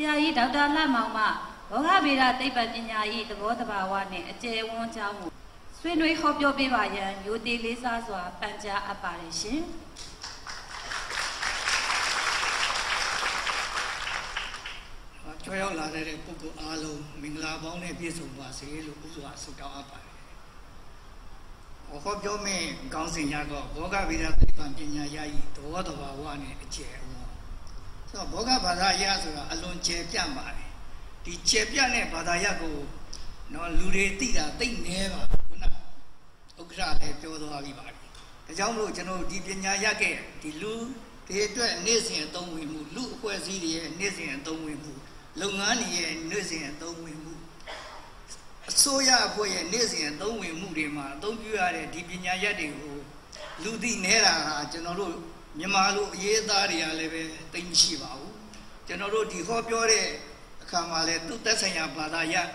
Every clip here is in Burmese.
ဆရာကြီးဒေါက်တာလှမောင်မှဘောဂဗေဒသိပ္ပံပညာ၏သဘောတဘာဝနှင့်အကျယ်ဝန်းကြောင်းကိုဆွေးနွေးဟောပြောပေးပါရန်မျိုးတေးလေးစားစွာပန်ကြားအပ်ပါတယ်ရှင်ကြွရောက်လာတဲ့ပုဂ္ဂိုလ်အားလုံးမင်္ဂလာပေါင်းနဲ့ပြည့်စုံပါစေလို့ဥစွာဆုတောင်းအပ်ပါတယ်။ဟောပြောမယ့်ကောင်းစဉ်များတော့ဘောဂဗေဒသိပ္ပံပညာရည်သဘောတဘာဝနဲ့အကျယ်အဝန်း။ ဆိုတော့ဘောဂဘာသာရဆိုတာအလွန်ကျယ်ပြန့်ပါတယ်။ဒီကျယ်ပြန့်တဲ့ဘာသာရကိုနော်လူတွေသိတာသိနေပါခုနဥက္ကဋ္ဌလည်းပြောသွားပြီးပါတယ်။ဒါကြောင့်မလို့ကျွန်တော်ဒီပညာရခဲ့ဒီလူတွေအတွက်နေ့စဉ်အသုံးဝင်မှုလူအဖွဲ့အစည်းတွေရဲ့နေ့စဉ်အသုံးဝင်မှုလုပ်ငန်းတွေရဲ့နေ့စဉ်အသုံးဝင်မှုအစိုးရအဖွဲ့ရဲ့နေ့စဉ်အသုံးဝင်မှုတွေမှာအသုံးပြုရတဲ့ဒီပညာရပ်တွေကိုလူသိနေတာဟာကျွန်တော်တို့ မြန်မာလူအရေးသားတွေကလည်းပဲသိမရှိပါဘူးကျွန်တော်တို့ဒီဟောပြောတဲ့အခါမှာလည်းသူသက်ဆိုင်ရာဘာသာရပ်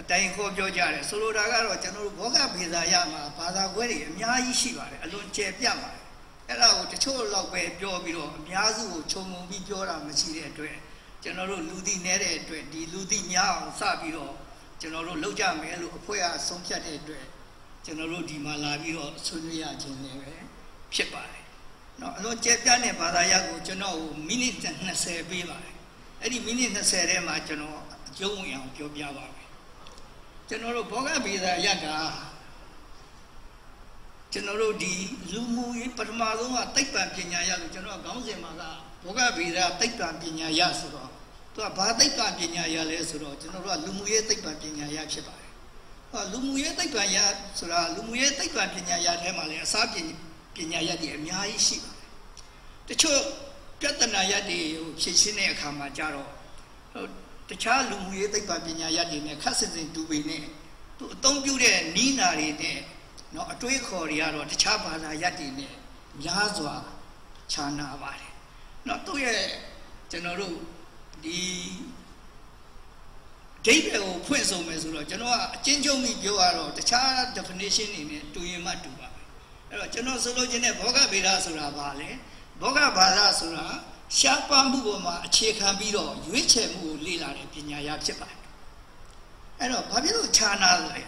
အတိုင်းဟောပြောကြတယ်ဆိုလိုတာကတော့ကျွန်တော်တို့ဘောဂဗေဒရမှာဘာသာခွဲတွေအများကြီးရှိပါတယ်အလွန်ကျယ်ပြန့်ပါတယ်အဲ့ဒါကိုတချို့လောက်ပဲပြောပြီးတော့အများစုကိုခြုံငုံပြီးပြောတာမရှိတဲ့အတွက်ကျွန်တော်တို့လူသိနေတဲ့အတွက်ဒီလူသိများအောင်စပြီးတော့ကျွန်တော်တို့လောက်ကြမယ်လို့အဖွဲ့အဆုံးဖြတ်တဲ့အတွက်ကျွန်တော်တို့ဒီမှာလာပြီးတော့ဆွေးနွေးရခြင်းလည်းပဲဖြစ်ပါတယ်။ နော်အလွန်ကျယ်ပြန့်တဲ့ဘာသာရပ်ကိုကျွန်တော်မိနစ်20ပေးပါတယ်။အဲ့ဒီမိနစ်20ထဲမှာကျွန်တော်အကျုံးဝင်အောင်ပြောပြပါမယ်။ကျွန်တော်တို့ဘောဂဗေဒရပ်ကကျွန်တော်တို့ဒီလူမှုရေးပထမဆုံးကသိပ္ပံပညာရလို့ကျွန်တော်ကခေါင်းစဉ်မှာကဘောဂဗေဒသိပ္ပံပညာရဆိုတော့သူကဘာသိပ္ပံပညာရလဲဆိုတော့ကျွန်တော်တို့ကလူမှုရေးသိပ္ပံပညာရဖြစ်ပါတယ်။ဟောလူမှုရေးသိပ္ပံရဆိုတာလူမှုရေးသိပ္ပံပညာရထဲမှာလည်းအစားပညာ ရတွေအများကြီးရှိပါတယ်။တချို့ပြဿနာရတွေကိုဖြေရှင်းတဲ့အခါမှာကြတော့ဟိုတခြားလူမှုရေးသိပ္ပံပညာရတွေနဲ့ခက်စင်စင်တူပေနဲ့သူအသုံးပြုတဲ့နီးနာတွေနဲ့နော်အတွေးခေါ်တွေကတော့တခြားဘာသာရပ်တွေနဲ့များစွာခြားနာပါတယ်။နော်သူ့ရဲ့ကျွန်တော်တို့ဒီဒိဗ္ဗေကိုဖွင့်ဆိုမယ်ဆိုတော့ကျွန်တော်ကအချင်းချင်းမိပြောရတော့တခြား definition တွေနဲ့တူရင်မှတူပါပဲ အဲ့တော့ကျွန်တော်ဆိုလို့ချင်းတဲ့ဘောဂဗေဒဆိုတာဘာလဲဘောဂဘာသာဆိုတာရှားပါမှုပေါ်မှာအခြေခံပြီးတော့ရွေးချယ်မှုကိုလေ့လာတဲ့ပညာရဖြစ်ပါတယ်အဲ့တော့ဘာဖြစ်လို့ခြားနာလဲဘာ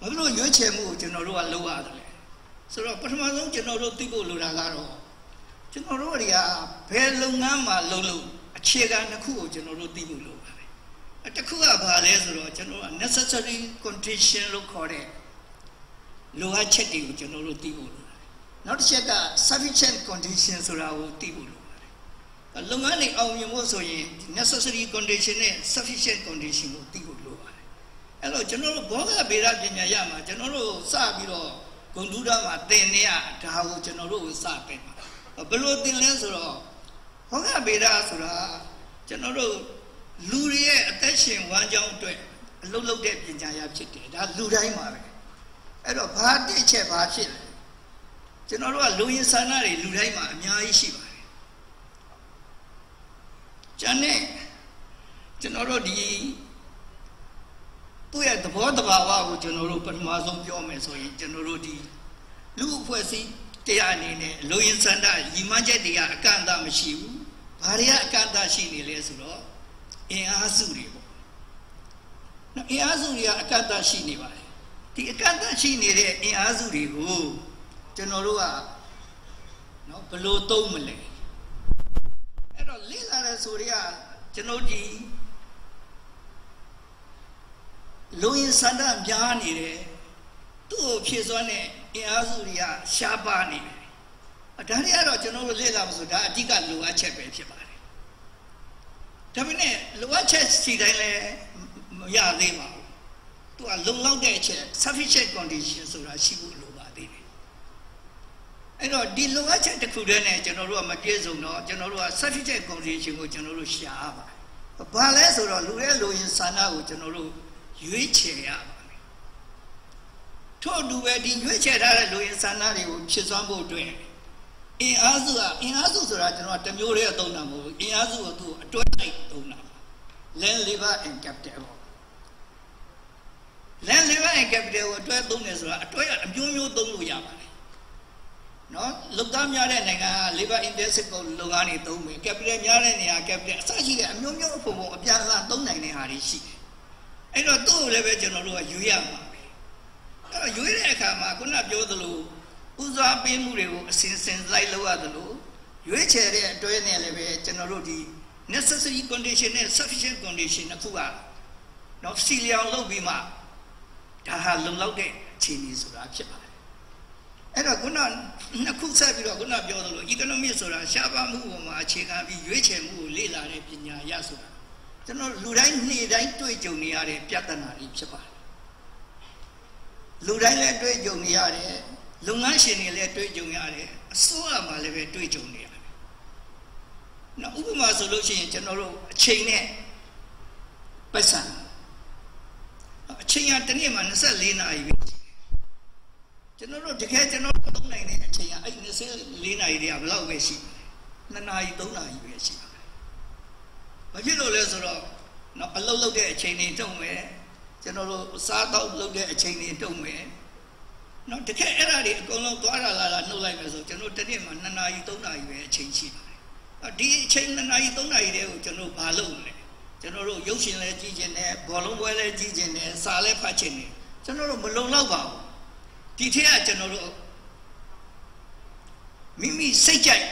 ဖြစ်လို့ရွေးချယ်မှုကိုကျွန်တော်တို့ကလုပ်ရတယ်လဲဆိုတော့ပထမဆုံးကျွန်တော်တို့သိဖို့လိုတာကတော့ကျွန်တော်တို့တွေကဘယ်လုပ်ငန်းမှာလုပ်လို့အခြေခံတစ်ခုကိုကျွန်တော်တို့သိဖို့လိုပါတယ်။တစ်ခုက ဘာလဲဆိုတော့ကျွန်တော်က necessary condition လို့ခေါ်တဲ့လိုအပ်ချက်တွေကိုကျွန်တော်တို့သိဖို့လိုပါတယ်။နောက်တစ်ချက်က sufficient condition ဆိုတာကိုသိဖို့လိုပါတယ်။လုပ်ငန်းတွေအောင်မြင်ဖို့ဆိုရင် necessary condition နဲ့ sufficient condition ကိုသိဖို့လိုပါတယ်။အဲ့တော့ကျွန်တော်တို့ဘောဂဗေဒပညာရမှာကျွန်တော်တို့စပြီးတော့ဂုဏ်ဒုဒမှာသင်နေရဒါကိုကျွန်တော်တို့ကိုစတင်ပါဘယ်လိုသင်လဲဆိုတော့ဟောကဗေဒဆိုတာကျွန်တော်တို့ လူတွေရဲ့အသက်ရှင်ဝမ်းကြောင်းအတွက်အလုပ်လုပ်တဲ့ပညာရဖြစ်တယ်ဒါလူတိုင်းပါပဲအဲ့တော့ဘာတစ်ချက်ဘာဖြစ်လဲကျွန်တော်တို့ကလူရင်းဆန္ဒတွေလူတိုင်းမှာအများကြီးရှိပါတယ်ကျန်တဲ့ကျွန်တော်တို့ဒီသူ့ရဲ့သဘောတဘာဝကိုကျွန်တော်တို့ပထမဆုံးပြောမယ်ဆိုရင်ကျွန်တော်တို့ဒီလူအဖွဲ့အစည်းတရားအနေနဲ့လူရင်းစန္ဒရီမန်းချက်တွေကအကန့်အသတ်မရှိဘူး။ဘာတွေကအကန့်အသတ်ရှိနေလဲဆိုတော့ အင်အားစုတွေပေါ့။နော်အင်အားစုတွေကအကန့်အသတ်ရှိနေပါတယ်။ဒီအကန့်အသတ်ရှိနေတဲ့အင်အားစုတွေကိုကျွန်တော်တို့ကနော်ဘယ်လိုသုံးမလဲ။အဲ့တော့လေ့လာတဲ့ဆိုတွေကကျွန်တော်ဒီလူရင်းစန္ဒများနေတယ်သူ့ကိုဖြည့်စွမ်းတဲ့အင်အားစုတွေကရှားပါနေတယ်။ဒါတွေကတော့ကျွန်တော်တို့လေ့လာမဆိုဒါအဓိကလိုအပ်ချက်ပဲဖြစ်ပါတယ်။ ဒါပေမဲ့လိုအပ်ချက်စီတိုင်းလည်းမရသေးပါဘူး။သူကလုံလောက်တဲ့အချက် sufficient condition ဆိုတာရှိဖို့လိုပါသေးတယ်။အဲ့တော့ဒီလိုအပ်ချက်တစ်ခုတည်းနဲ့ကျွန်တော်တို့ကမပြည့်စုံတော့ကျွန်တော်တို့က sufficient condition ကိုကျွန်တော်တို့ရှားပါတယ်။ဘာလဲဆိုတော့လူရဲ့လူရင်ဆန္ဒကိုကျွန်တော်တို့ရွေးချယ်ရပါထို့အတူပဲဒီရွေးချယ်ထားတဲ့လူရင်းဆန္ဒတွေကိုဖြစ်စွမ်းဖို့အတွက်အင်အားစုကအင်အားစုဆိုတာကျွန်တော်ကတမျိုးတည်းအသုံးတာမဟုတ်ဘူးအင်အားစုကိုသူအတွဲ လိုက်သုံးတာ land labor and capital ပေါ့ land labor and capital ကိုအတွဲသုံးတယ်ဆိုတာအတွဲအမျိုးမျိုးသုံးလို့ရပါတယ်နော်လုံသားများတဲ့နိုင်ငံက labor intensive ကိုလုပ်ငန်းတွေသုံးမယ် capital များတဲ့နေရာ capital အစရှိတဲ့အမျိုးမျိုးအဖို့ဖို့အပြန်အလှန်သုံးနိုင်တဲ့ဟာတွေရှိတယ်အဲ့တော့သူ့ကိုလည်းပဲကျွန်တော်တို့ကယူရမှာပဲအဲ့တော့ယူရတဲ့အခါမှာခုနပြောသလိုဦးစားပေးမှုတွေကိုအစဉ်စဉ်လိုက်လုပ်ရသလိုရွေးချယ်တဲ့အတွဲနဲ့လည်းပဲကျွန်တော်တို့ဒီ necessary condition နဲ့ sufficient condition နှစ်ခုကနော်စီလျောင်လုပ်ပြီးမှဒါဟာလုံလောက်တဲ့အခြေအနေဆိုတာဖြစ်ပါတယ်အဲ့တော့ခုနနှစ်ခုဆက်ပြီးတော့ခုနပြောသလို economic ဆိုတာရှားပါမှုပေါ်မှာအခြေခံပြီးရွေးချယ်မှုကိုလေ့လာတဲ့ပညာရဆိုတာကျွန်တော်လူတိုင်းနေ့တိုင်းတွေ့ကြုံနေရတဲ့ပြဿနာတွေဖြစ်ပါတယ်လူတိုင်းလည်းတွေ့ကြုံနေရတယ်လုပ်ငန်းရှင်တွေလည်းတွေ့ကြုံရတယ်အစိုးရမှာလည်းပဲတွေ့ကြုံနေရတယ် နောက်ဥပမာဆိုလို့ရှိရင်ကျွန်တော်တို့အချိန်နဲ့ပတ်စံအချိန်ကတစ်နေ့မှာ24နာရီပဲကျွန်တော်တို့တကယ်ကျွန်တော်တို့သုံးနိုင်တဲ့အချိန်ကအဲ့24နာရီတည်းကဘယ်လောက်ပဲရှိ2နာရီ3နာရီပဲရှိပါတယ်။ဘာဖြစ်လို့လဲဆိုတော့နော်အလုပ်လုပ်တဲ့အချိန်တွေတုံမယ်ကျွန်တော်တို့စားတော့လုပ်တဲ့အချိန်တွေတုံမယ်နော်တကယ်အဲ့ဒါတွေအကုန်လုံးသွားလာလာလာနှုတ်လိုက်မယ်ဆိုကျွန်တော်တနေ့မှာ2နာရီ3နာရီပဲအချိန်ရှိပါတယ်။ ဒီအချိန်2နာရီ3နာရီတည်းကိုကျွန်တော်ဘာလုပ်မလဲကျွန်တော်တို့ရုပ်ရှင်လည်းကြည့်ကျင်တယ်ဘောလုံးပွဲလည်းကြည့်ကျင်တယ်စာလည်းဖတ်ကျင်တယ်ကျွန်တော်တို့မလုံလောက်ပါဘူးဒီထက်ကကျွန်တော်တို့မိမိစိတ်ကြိုက်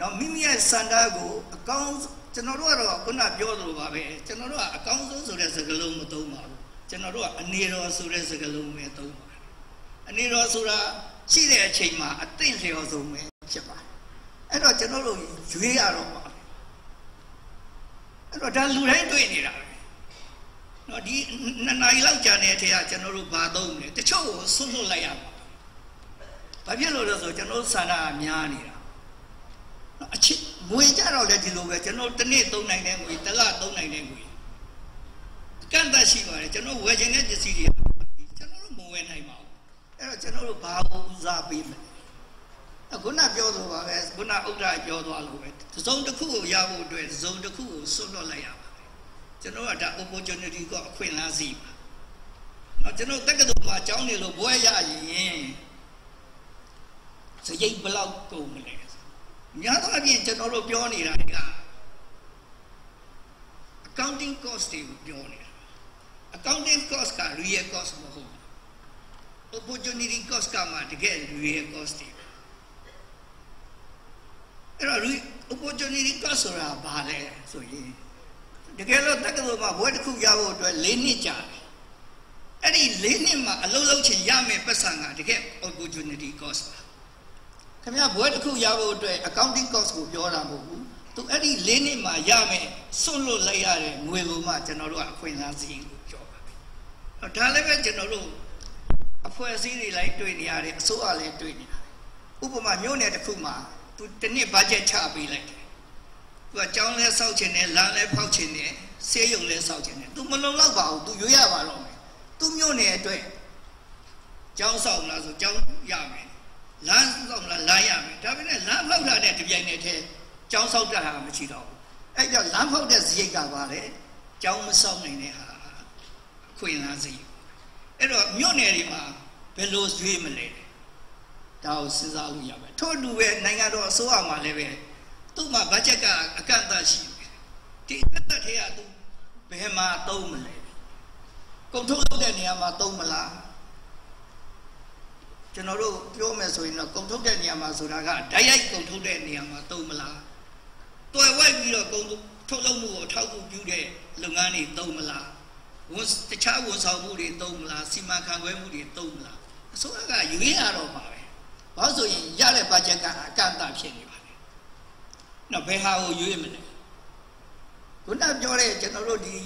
နော်မိမိရဲ့စန္ဒကိုအကောင်းကျွန်တော်တို့ကတော့ခုနပြောသလိုပါပဲကျွန်တော်တို့ကအကောင်းဆုံးဆိုတဲ့စကားလုံးမသုံးပါဘူးကျွန်တော်တို့ကအနေတော်ဆိုတဲ့စကားလုံးပဲသုံးပါတယ်အနေတော်ဆိုတာရှိတဲ့အချိန်မှာအသင့်လျော်ဆုံးပဲဖြစ်ပါတယ် အဲ့တော့ကျွန်တော်တို့ရွေးရတော့ပါအဲ့တော့ဒါလူတိုင်းတွေ့နေတာပဲနော်ဒီနှစ်နာရီလောက်ကြာနေတဲ့အထက်ကကျွန်တော်တို့ဘာသုံးလဲတချို့ကိုဆွတ်လွတ်လိုက်ရမှာဘာဖြစ်လို့လဲဆိုကျွန်တော်ဆန္ဒကများနေတာနော်အချစ်ငွေကြတော့လည်းဒီလိုပဲကျွန်တော်တစ်နေ့သုံးနိုင်တဲ့ငွေတစ်လသုံးနိုင်တဲ့ငွေကန့်သက်ရှိပါတယ်ကျွန်တော်ဝယ်ချင်တဲ့ပစ္စည်းတွေကျွန်တော်တို့မဝယ်နိုင်ပါဘူးအဲ့တော့ကျွန်တော်တို့ဘာဦးစားပေးမလဲ ခုနပြောသလိုပါပဲခုနဥဒ္ဒပြောသွားလို့ပဲသုံးတစ်ခုကိုရဖို့အတွက်သုံးတစ်ခုကိုဆွတ်လွတ်လိုက်ရပါတယ်ကျွန်တော်ကဒါ opportunity ကိုအခွင့်အလမ်းစီပါနော်ကျွန်တော်တက္ကသိုလ်မှာကျောင်းနေလို့ဘွဲရရင်စရိတ်ဘလောက်ကုန်မလဲများသောအားဖြင့်ကျွန်တော်တို့ပြောနေတာက accounting cost တွေကိုပြောနေတာ accounting cost က real cost မဟုတ်ဘူး opportunity cost ကမှတကယ် real cost တွေ အဲ့တော့ opportunity cost ဆိုတာဘာလဲဆိုရင်တကယ်လို့တက္ကသိုလ်မှာဘွဲတစ်ခုရဖို့အတွက်၄နှစ်ကြာတယ်အဲ့ဒီ၄နှစ်မှာအလုပ်လုပ်ချင်ရမယ်ပတ်စံကတကယ် opportunity cost ပါခင်ဗျာဘွဲတစ်ခုရဖို့အတွက် accounting cost ကိုပြောတာမဟုတ်ဘူးသူအဲ့ဒီ၄နှစ်မှာရမယ်စွန့်လွတ်လိုက်ရတဲ့ငွေကိုမှကျွန်တော်တို့ကအခွင့်အလမ်းစီလို့ပြောပါတယ်။ဒါလည်းပဲကျွန်တော်တို့အဖွဲ့အစည်းတွေလိုက်တွေ့နေရတယ်အစိုးရလည်းတွေ့နေရတယ်။ဥပမာမြို့နယ်တစ်ခုမှာ သူတနည်းဘတ်ဂျက်ချပေးလိုက်တယ်သူကကျောင်းလဲစောက်ချင်တယ်လမ်းလဲဖောက်ချင်တယ်ဆေးရုံလဲစောက်ချင်တယ်သူမလုံလောက်ပါဘူးသူရွေးရပါတော့မယ်သူမြို့နယ်အတွက်ကျောင်းဆောင်လားဆိုကျောင်းရမယ်လမ်းဆောင်လားလမ်းရမယ်ဒါပေမဲ့လမ်းလောက်လာတဲ့တပြိုင်တည်းထဲကျောင်းဆောက်တာဟာမရှိတော့ဘူးအဲ့ကြောင့်လမ်းဖောက်တဲ့ဇိတ်ကပါလေကျောင်းမဆောက်နိုင်တဲ့ဟာအခွင့်အရေးဇိတ်အဲ့တော့မြို့နယ်တွေမှာဘယ်လိုရွေးမလဲဒါကိုစဉ်းစားလို့ရပါ ယ်ထို့တူပဲနိုင်ငံတော်အစိုးရမှာလည်းပဲသူ့မှာဘတ်ဂျက်ကအကန့်အသတ်ရှိတယ်ဒီအကန့်အသတ်ထဲကသူဘယ်မှာသုံးမလဲကုန်ထုတ်လုပ်တဲ့နေရာမှာသုံးမလားကျွန်တော်တို့ပြောမယ်ဆိုရင်တော့ကုန်ထုတ်တဲ့နေရာမှာဆိုတာကဓာတ်ရိုက်ကုန်ထုတ်တဲ့နေရာမှာသုံးမလားတွယ်ဝိုက်ပြီးတော့ကုန်ထုတ်လုပ်မှုကိုအထောက်အကူပြုတဲ့လုပ်ငန်းတွေသုံးမလားဝန်တခြားဝန်ဆောင်မှုတွေသုံးမလားစီမံခန့်ခွဲမှုတွေသုံးမလားအစိုးရကရွေးရတော့မှာပဲ ဘာလို့ဆိုရင်ရတဲ့ဘတ်ဂျက်ကအကန့်အသတ်ဖြစ်နေပါတယ်။နော်ဘယ်ဟာကိုရွေးမလဲ။ခုနပြောတဲ့ကျွန်တော်တို့ဒီ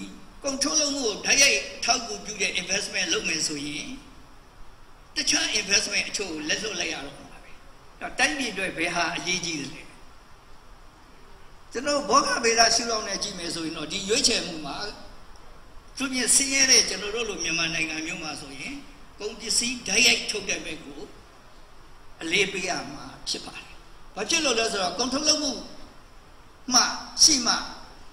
control လုပ်မှုကိုဓာတ်ရိုက်ထောက်ကူပြုတဲ့ investment လုပ်မယ်ဆိုရင်တခြား investment အချို့ကိုလက်လွတ်လိုက်ရတော့မှာပဲ။တော့တိုင်းပြည်အတွက်ဘယ်ဟာအရေးကြီးတယ်လဲ။ကျွန်တော်ဘောဂဗေဒရှုထောင့်နဲ့ကြည့်မယ်ဆိုရင်တော့ဒီရွေးချယ်မှုမှာသူမြင်ဆင်းရဲတဲ့ကျွန်တော်တို့လိုမြန်မာနိုင်ငံမျိုးမှာဆိုရင်ကုန်ပစ္စည်းဓာတ်ရိုက်ထုတ်တဲ့ဘက်ကို အလေးပေးရမှာဖြစ်ပါတယ်။ဘာဖြစ်လို့လဲဆိုတော့ကုန်ထုတ်လုပ်မှုမှရှိမှ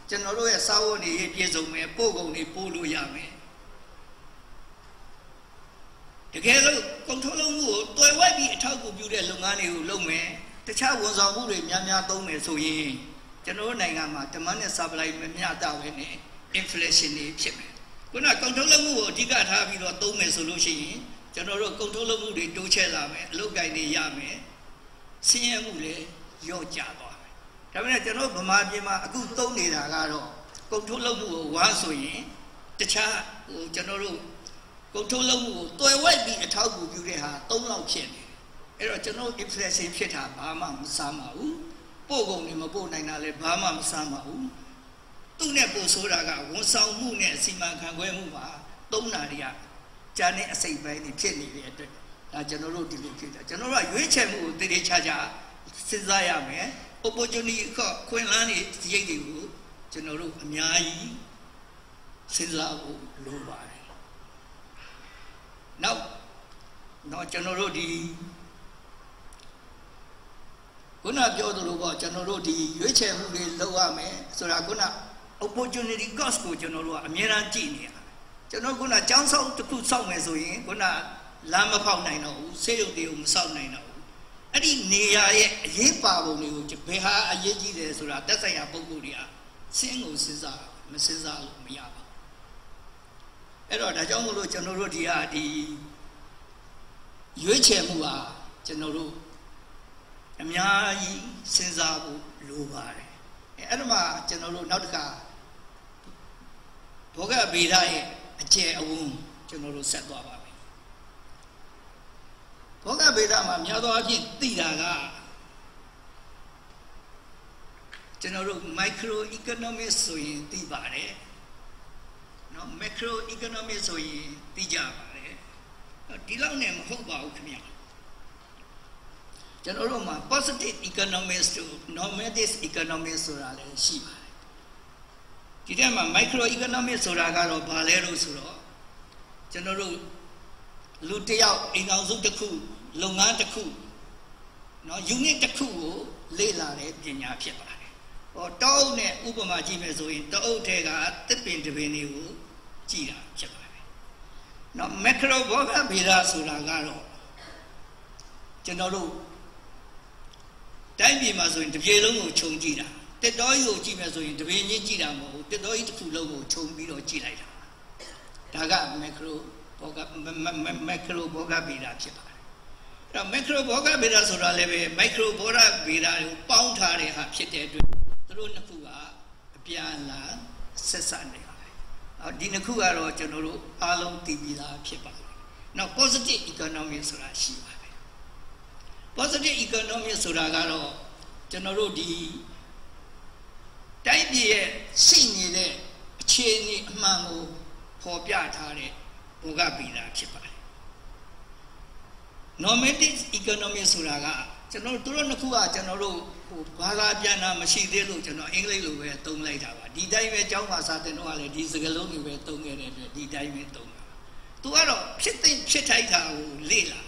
ကျွန်တော်တို့ရဲ့စာဝတ်နေရေးပြည့်စုံမယ်ပို့ကုန်တွေပို့လို့ရမယ်။ဒတကယ်လို့ကုန်ထုတ်လုပ်မှုကိုတွယ်ဝက်ပြီးအထောက်အကူပြုတဲ့လုပ်ငန်းတွေကိုလုပ်မယ်တခြားဝန်ဆောင်မှုတွေများများသုံးမယ်ဆိုရင်ကျွန်တော်တို့နိုင်ငံမှာ demand နဲ့ supply မမျှတဘဲနဲ့ inflation တွေဖြစ်မယ်ခုနကုန်ထုတ်လုပ်မှုကိုအဓိကထားပြီးတော့သုံးမယ်ဆိုလို့ရှိရင် ကျွန်တော်တို့ကုန်ထုတ်လုပ်မှုတွေတိုးချဲ့လာမယ်အလုပ်ကိုင်တွေရမယ်ဆင်းရဲမှုလည်းလျော့ကျသွားမယ်ဒါပေမဲ့ကျွန်တော်ဗမာပြည်မှာအခုသုံးနေတာကတော့ကုန်ထုတ်လုပ်မှုကိုဝါဆိုရင်တခြားဟိုကျွန်တော်တို့ကုန်ထုတ်လုပ်မှုကိုတွယ်ဝိုက်ပြီးအထောက်အကူပြုတဲ့ဟာ၃လောက်ဖြစ်နေအဲ့တော့ကျွန်တော် inflation ဖြစ်တာဘာမှမဆမ်းပါဘူးပို့ကုန်တွေမပို့နိုင်တာလည်းဘာမှမဆမ်းပါဘူးသူ့နဲ့ပို့ဆိုတာကဝန်ဆောင်မှုနဲ့အစီမံခန့်ခွဲမှုပါသုံးတာတွေက ဂျာနဲ့အစိတ်ပိုင်းတွေဖြစ်နေတဲ့အတွက်ဒါကျွန်တော်တို့ဒီလိုဖြစ်တာကျွန်တော်တို့ကရွေးချယ်မှုကိုတည်တည်ချာချာစဉ်းစားရမယ် opportunity ကခွင့်လန်းနေရိတ်တွေကိုကျွန်တော်တို့အများကြီးစဉ်းစားဖို့လိုပါတယ်နောက်တော့ကျွန်တော်တို့ဒီခုနပြောသလိုပေါ့ကျွန်တော်တို့ဒီရွေးချယ်မှုတွေလုပ်ရမယ်ဆိုတာခုန opportunity cost ကိုကျွန်တော်တို့ကအများအားကြည့်နေရ ကျွန်တော်ခုနចောင်းဆောင်တစ်ခုစောက်မယ်ဆိုရင်ခုနလမ်းမဖောက်နိုင်တော့ဘူးဆေးရုံတွေကိုမစောက်နိုင်တော့ဘူးအဲ့ဒီနေရာရဲ့အရေးပါပုံတွေကိုဘယ်ဟာအရေးကြီးတယ်ဆိုတာတက်ဆိုင်ရာပုံကိုယ်တွေကစဉ်းကိုစဉ်းစားမစဉ်းစားလို့မရပါဘူးအဲ့တော့ဒါကြောင့်မလို့ကျွန်တော်တို့ဒီဟာဒီရွေးချယ်မှုဟာကျွန်တော်တို့အများကြီးစဉ်းစားဖို့လိုပါတယ်အဲ့ဒါမှကျွန်တော်တို့နောက်တစ်ခါဘောဂဗေဒရဲ့ အကျယ်အဝန်းကျွန်တော်တို့ဆက်သွားပါမယ်ဘောဂဗေဒမှာများသောအားဖြင့်သိတာကကျွန်တော်တို့ micro economics ဆိုရင်သိပါတယ်နော် macro economics ဆိုရင်သိကြပါတယ်ဒီလောက်နဲ့မဟုတ်ပါဘူးခင်ဗျာကျွန်တော်တို့မှာ positive economics တို့ normative economics ဆိုတာလည်းရှိပါတယ် ဒီထဲမှာ micro economics ဆိုတာကတော့ဘာလဲလို့ဆိုတော့ကျွန်တော်တို့လူတစ်ယောက်အိမ်အောင်စုတစ်ခုလုပ်ငန်းတစ်ခုเนาะ unit တစ်ခုကိုလေ့လာတဲ့ပညာဖြစ်ပါတယ်ဟောတောအုပ်နဲ့ဥပမာကြည့်မယ်ဆိုရင်တောအုပ်ထဲကတစ်ပင်တစ်ပင်တွေကိုကြည့်တာဖြစ်ပါတယ်เนาะ macro ဘောဂဗေဒဆိုတာကတော့ကျွန်တော်တို့တိုင်းပြည်မှာဆိုရင်တစ်ပြေလုံးကိုခြုံကြည့်တာ တက်တော်ကြီးကိုကြည့်မယ်ဆိုရင်တပင်းချင်းကြည့်တာမဟုတ်ဘူးတက်တော်ကြီးတစ်ခုလုံးကိုခြုံပြီးတော့ကြည့်လိုက်တာဒါက macro ဘောက macro ဘောကဗေဒဖြစ်ပါတယ်အဲ့တော့ macro ဘောကဗေဒဆိုတာလည်းပဲ micro ဘောကဗေဒကိုပေါင်းထားတဲ့ဟာဖြစ်တဲ့အတွက်သူတို့နှစ်ခုကအပြန်အလှန်ဆက်ဆက်နေပါတယ်အော်ဒီနှစ်ခုကတော့ကျွန်တော်တို့အားလုံးသိပြီးသားဖြစ်ပါတယ်နောက် positive economy ဆိုတာရှိပါတယ် positive economy ဆိုတာကတော့ကျွန်တော်တို့ဒီ တိုင်းပြည်ရဲ့ရှိနေတဲ့အခြေအနေအမှန်ကိုဖော်ပြထားတဲ့ဘောဂဗီလာဖြစ်ပါတယ် normative economy ဆိုတာကကျွန်တော်တို့တို့နှစ်ခုကကျွန်တော်တို့ဟိုဘာသာပြန်တာမရှိသေးလို့ကျွန်တော်အင်္ဂလိပ်လိုပဲသုံးလိုက်တာပါဒီတိုင်းပဲကျောင်းမှာစာသင်တော့လည်းဒီစကားလုံးတွေပဲသုံးခဲ့တဲ့အတွက်ဒီတိုင်းပဲသုံးတာသူကတော့ဖြစ်သိဖြစ်ထိုက်တာကိုလေ့လာ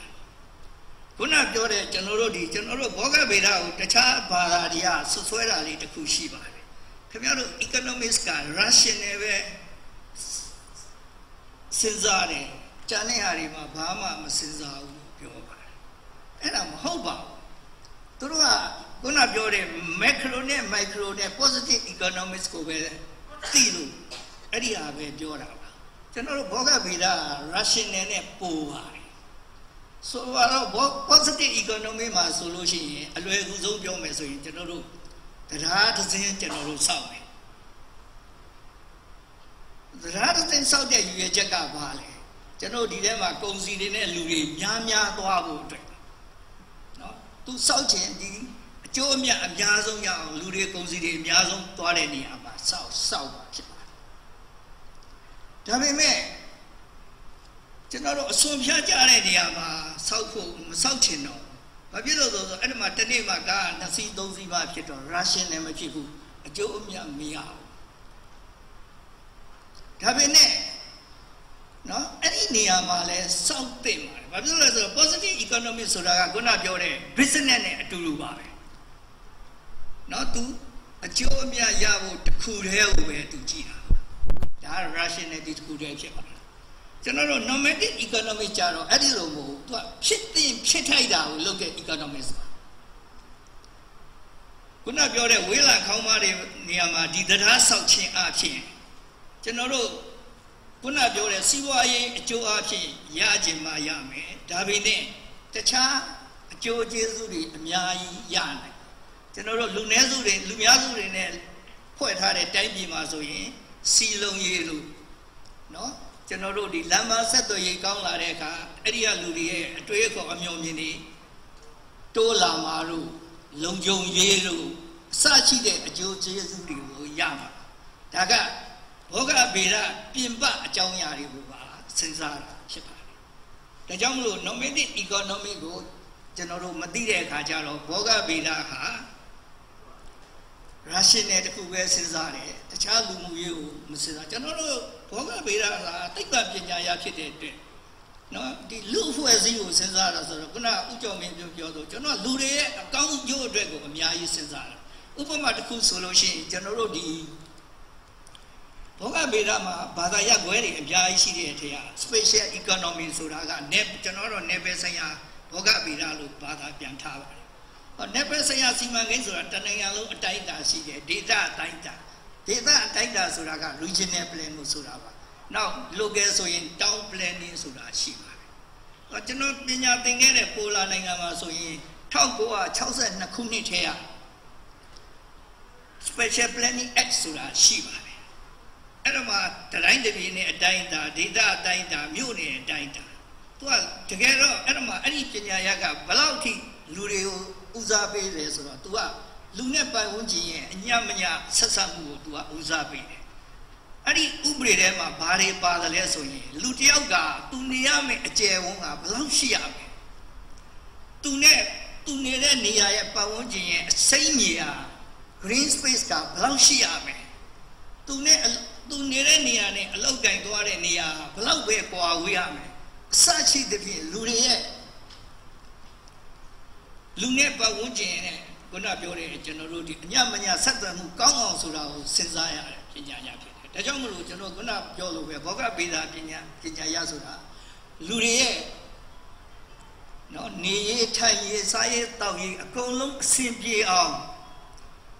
ခုနပြောတဲ့ကျွန်တော်တို့ဒီကျွန်တော်တို့ဘောဂဗေဒကိုတခြားဘာသာတွေကဆွဆွဲတာလေးတစ်ခုရှိပါတယ် ခင်ဗျားတို့ economics က rational ပဲစဉ်းစားတယ်ကျန်တဲ့ဟာတွေမှာဘာမှမစဉ်းစားဘူးပြောပါတယ်အဲ့ဒါမဟုတ်ပါဘူးသူတို့ကခုနပြောတဲ့ macro နဲ့ micro နဲ့ positive economics ကိုပဲသိလို့အဲ့ဒီဟာပဲပြောတာပါကျွန်တော်တို့ဘောဂဗေဒ rational နဲ့ပိုပါတယ်ဆိုတော့ positive economy မှာဆိုလို့ရှိရင်အလွယ်ကူဆုံးပြောမယ်ဆိုရင်ကျွန်တော်တို့ တရားတစ်စင်းကျွန်တော်တို့စောင့်မယ်တရားတစ်စင်းစောင့်တဲ့ရည်ရွယ်ချက်ကဘာလဲကျွန်တော်ဒီထဲမှာကုံစီတွေနဲ့လူတွေများများသွားဖို့အတွက်နော်သူစောင့်ခြင်းဒီအကျိုးအမြတ်အများဆုံးရအောင်လူတွေကုံစီတွေအများဆုံးသွားတဲ့နေရာမှာစောင့်စောင့်ပါဖြစ်ပါတယ်ဒါပေမဲ့ကျွန်တော်တို့အစွန်ဖြားကြတဲ့နေရာမှာစောက်ဖို့မစောက်ချင်တော့ ဘာဖြစ်လို့ဆိုတော့အဲ့ဒီမှာတနေ့မှာကားနှစ်စီးသုံးစီးမှဖြစ်တော့ ration လည်းမဖြစ်ဘူးအကျိုးအမြတ်မရဘူးဒါပေမဲ့နော်အဲ့ဒီနေရာမှာလဲစောက်တင်ပါတယ်ဘာဖြစ်လို့လဲဆိုတော့ positive economy ဆိုတာကခုနပြောတဲ့ business နဲ့အတူတူပါပဲနော်သူအကျိုးအမြတ်ရဖို့တခုတည်းကိုပဲသူကြည့်တာဒါက ration နဲ့ဒီတခုတည်းဖြစ်ပါတယ် ကျွန်တော်တို့ nomadic economy ကြတော့အဲ့ဒီလိုမဟုတ်ဘူးသူကဖြစ်တင်ဖြစ်ထိုက်တာကိုလုပ်တဲ့ economy ဆိုတာခုနပြောတဲ့ဝေးလာခေါင်းမတွေနေရာမှာဒီတရားဆောက်ခြင်းအဖြစ်ကျွန်တော်တို့ခုနပြောတဲ့စီးပွားရေးအကျိုးအဖြစ်ရခြင်းမှရမယ်ဒါပေမဲ့တခြားအကျိုးကျေးဇူးတွေအများကြီးရနိုင်ကျွန်တော်တို့လူနည်းစုတွေလူများစုတွေနဲ့ဖွဲ့ထားတဲ့တိုင်းပြည်မှာဆိုရင်စီလုံးရေးလို့နော် ကျွန်တော်တို့ဒီလမ်းမဆက်သွယ်ရေးကောင်းလာတဲ့အခါအဲ့ဒီကလူတွေရဲ့အတွေ့အခေါ်အမျှော်မြင်တွေတိုးလာမှာတို့လုံခြုံရေးတို့အစရှိတဲ့အကျိုးကျေးဇူးတွေကိုရမှာဒါကဘောဂဗေဒပြင်ပအကြောင်းအရာတွေကိုပါစဉ်းစားတာဖြစ်ပါတယ်ဒါကြောင့်မလို့ nomadic economy ကိုကျွန်တော်တို့မသိတဲ့အခါကျတော့ဘောဂဗေဒဟာ ရာရှင်နယ်တစ်ခုပဲစဉ်းစားတယ်တခြားလူမှုရေးကိုမစဉ်းစားကျွန်တော်တို့ဘောဂဗေဒဟာတိတ်ပပညာရဖြစ်တဲ့အတွက်နော်ဒီလူအဖွဲ့အစည်းကိုစဉ်းစားတာဆိုတော့ခုနဥကြုံမင်းပြောပြောဆိုကျွန်တော်လူတွေရဲ့အကောင်းကျိုးအတွက်ကိုအများကြီးစဉ်းစားတာဥပမာတစ်ခုဆိုလို့ရှိရင်ကျွန်တော်တို့ဒီဘောဂဗေဒမှာဘာသာရပ်ကွဲတွေအများကြီးရှိတဲ့အထက် special economy ဆိုတာက net ကျွန်တော်တို့ net ပဲဆိုင်ရာဘောဂဗေဒလို့ဘာသာပြန်ထားပါ တယ်ဟော net ပဲဆိုင်ရာစီမံကိန်းဆိုတာတနိုင်ငံလုံးအတိုင်းအတာရှိတယ် data အတိုင်းအတာ data အတိုင်းအတာဆိုတာက regional plan လို့ဆိုတာပါနောက် local ဆိုရင် town planning ဆိုတာရှိပါတယ်ဟောကျွန်တော်ပညာသင်ခဲ့တဲ့ပိုလာနိုင်ငံမှာဆိုရင်1962ခုနှစ်ထဲက special planning act ဆိုတာရှိပါတယ်အဲ့တော့မှတိုင်းတစ်ပြည်နဲ့အတိုင်းအတာဒေသအတိုင်းအတာမြို့နယ်အတိုင်းအတာသူကတကယ်တော့အဲ့တော့မှအဲ့ဒီပညာရကဘလောက်ထိလူတွေကို ဦးစားပေးတယ်ဆိုတော့ तू ကလူနဲ့ပိုင်ဝန်းကျင်ရဲ့အညမညဆက်ဆက်မှုကို तू ကဦးစားပေးတယ်အဲ့ဒီဥပဒေထဲမှာဘာတွေပါတယ်လဲဆိုရင်လူတစ်ယောက်ကသူနေရမယ့်အကျယ်ဝန်းကဘလောက်ရှိရမလဲသူနဲ့သူနေတဲ့နေရာရဲ့ပတ်ဝန်းကျင်ရဲ့အစိမ့်မြေဟာ green space ကဘယ်လောက်ရှိရမလဲသူနဲ့သူနေတဲ့နေရာနဲ့အလောက်ကင်သွားတဲ့နေရာဘယ်လောက်ပဲကွာဝေးရမလဲအစရှိသဖြင့်လူတွေရဲ့ လူနဲ့ပတ်ဝန်းကျင်နဲ့ခုနပြောတဲ့ကျွန်တော်တို့ဒီအညမညဆက်သွယ်မှုကောင်းအောင်ဆိုတာကိုစဉ်းစားရတယ်ပညာရဖြစ်တယ်ဒါကြောင့်မလို့ကျွန်တော်ခုနပြောလို့ပဲဘောဂဗေဒပညာပညာရဆိုတာလူတွေရဲ့နော်နေရေးထိုင်ရေးစားရေးတောက်ရေးအကုန်လုံးအဆင်ပြေအောင်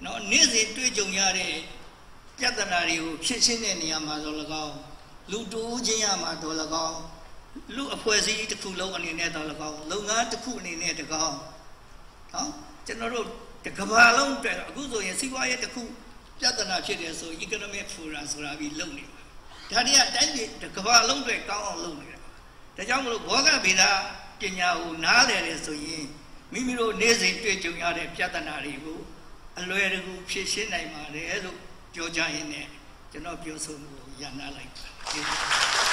နော်နေ့စဉ်တွေ့ကြုံရတဲ့ပြဿနာတွေကိုဖြစ်ရှင်းတဲ့နေရာမှာတော့၎င်းလူတူးချင်းရမှာတော့၎င်းလူအဖွဲ့အစည်းတစ်ခုလုံးအနေနဲ့တော့၎င်းလုပ်ငန်းတစ်ခုအနေနဲ့တကောင်း နော်ကျွန်တော်တို့တကဘာလုံးအတွက်အခုဆိုရင်စီးပွားရေးတစ်ခုပြဿနာဖြစ်တယ်ဆို economic forum ဆိုတာပြီးလုပ်နေပါဒါတွေကတိုင်းပြည်တကဘာလုံးအတွက်ကောင်းအောင်လုပ်နေတာဒါကြောင့်မလို့ဘောဂဗေဒပညာကိုနားလည်တယ်ဆိုရင်မိမိတို့နေ့စဉ်တွေ့ကြုံရတဲ့ပြဿနာတွေကိုအလွယ်တကူဖြေရှင်းနိုင်ပါတယ်လို့ပြောကြရင်လည်းကျွန်တော်ပြောဆိုမှုကိုရန်နာလိုက်ပါ